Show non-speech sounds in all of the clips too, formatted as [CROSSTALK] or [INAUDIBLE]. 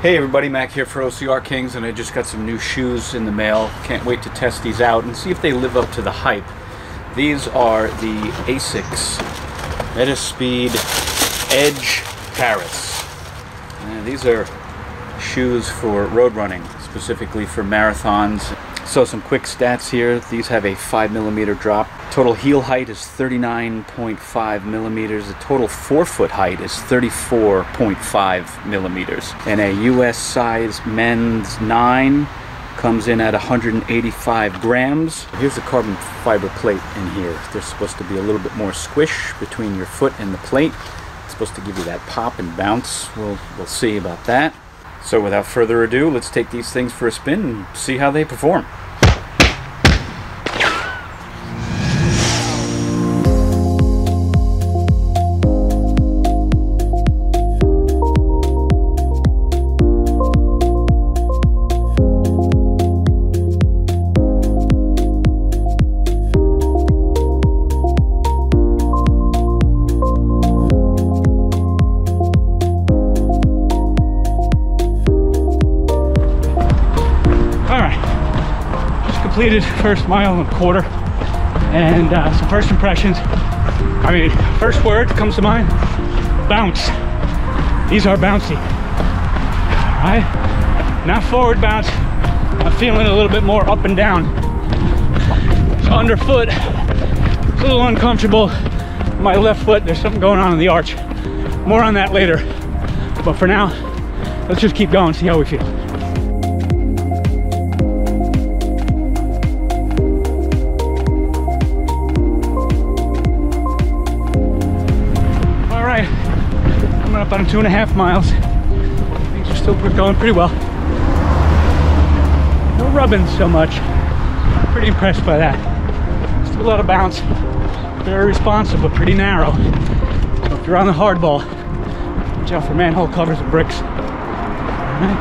Hey everybody, Mac here for OCR Kings and I just got some new shoes in the mail. Can't wait to test these out and see if they live up to the hype. These are the Asics Metaspeed Edge Paris. And these are shoes for road running, specifically for marathons. So some quick stats here. These have a 5 millimeter drop. Total heel height is 39.5 millimeters. The total forefoot height is 34.5 millimeters. And a US size men's 9 comes in at 185 grams. Here's the carbon fiber plate in here. There's supposed to be a little bit more squish between your foot and the plate. It's supposed to give you that pop and bounce. We'll, we'll see about that. So without further ado, let's take these things for a spin and see how they perform. Completed first mile and a quarter. And uh, some first impressions I mean first word comes to mind bounce. These are bouncy. All right not forward bounce. I'm feeling a little bit more up and down. So underfoot a little uncomfortable. My left foot there's something going on in the arch. More on that later. But for now let's just keep going see how we feel about two and a half miles. Things are still going pretty well. No rubbing so much. Pretty impressed by that. Still a lot of bounce. Very responsive, but pretty narrow. So if you're on the hard ball, watch out for manhole covers and bricks. Right.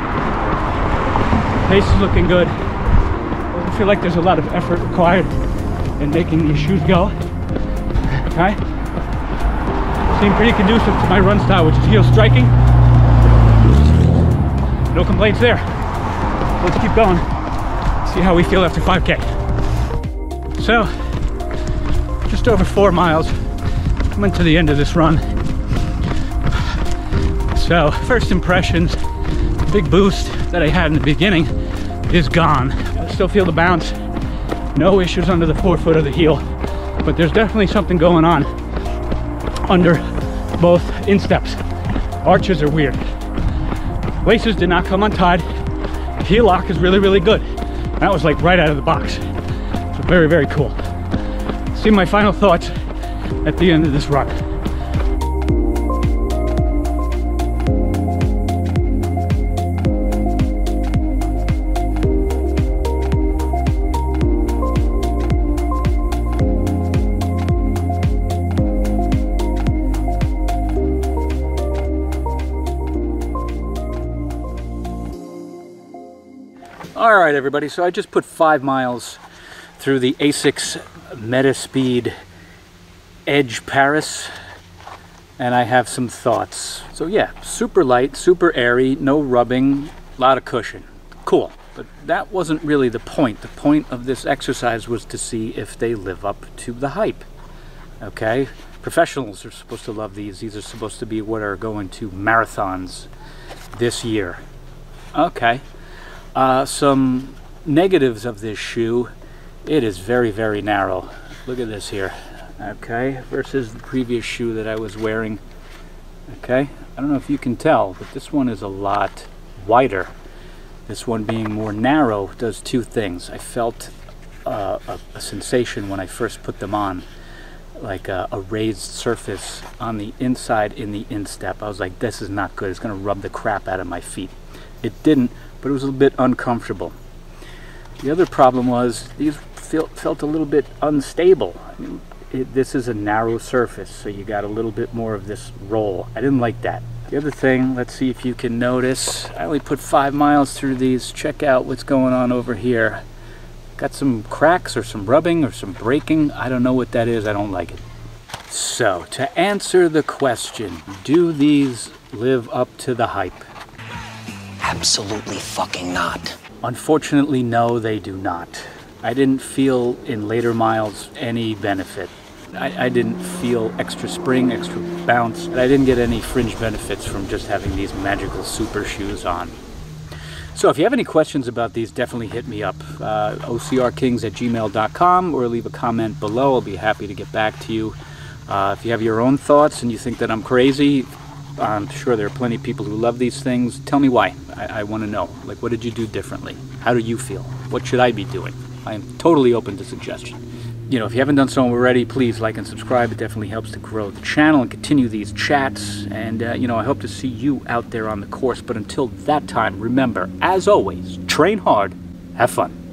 Pace is looking good. Doesn't feel like there's a lot of effort required in making these shoes go. [LAUGHS] Okay seem pretty conducive to my run style, which is heel striking. No complaints there. Let's keep going. See how we feel after 5K. So, just over four miles, coming to the end of this run. So, first impressions, the big boost that I had in the beginning is gone. I still feel the bounce, no issues under the forefoot of the heel, but there's definitely something going on under both insteps. Arches are weird. Laces did not come untied. Heel lock is really, really good. That was like right out of the box. So very, very cool. See my final thoughts at the end of this run. All right, everybody, so I just put five miles through the ASICS Metaspeed Edge Paris, and I have some thoughts. So yeah, super light, super airy, no rubbing, a lot of cushion. Cool, but that wasn't really the point. The point of this exercise was to see if they live up to the hype, okay? Professionals are supposed to love these. These are supposed to be what are going to marathons this year. Okay. Uh, some negatives of this shoe, it is very, very narrow. Look at this here, okay, versus the previous shoe that I was wearing. Okay, I don't know if you can tell, but this one is a lot wider. This one being more narrow does two things. I felt uh, a, a, sensation when I first put them on, like a, a raised surface on the inside in the instep. I was like, this is not good. It's going to rub the crap out of my feet. It didn't, but it was a little bit uncomfortable. The other problem was these felt, felt a little bit unstable. I mean, it, this is a narrow surface, so you got a little bit more of this roll. I didn't like that. The other thing, let's see if you can notice, I only put five miles through these. Check out what's going on over here. Got some cracks or some rubbing or some breaking. I don't know what that is. I don't like it. So, to answer the question, do these live up to the hype? Absolutely fucking not. Unfortunately, no, they do not. I didn't feel in later miles any benefit. I, I, didn't feel extra spring, extra bounce, and I didn't get any fringe benefits from just having these magical super shoes on. So if you have any questions about these, definitely hit me up. Uh, OCRKings at gmail.com or leave a comment below. I'll be happy to get back to you. Uh, if you have your own thoughts and you think that I'm crazy, I'm sure there are plenty of people who love these things. Tell me why. I, I want to know. Like, what did you do differently? How do you feel? What should I be doing? I am totally open to suggestion. You know, if you haven't done so already, please like and subscribe. It definitely helps to grow the channel and continue these chats. And, uh, you know, I hope to see you out there on the course. But until that time, remember, as always, train hard, have fun.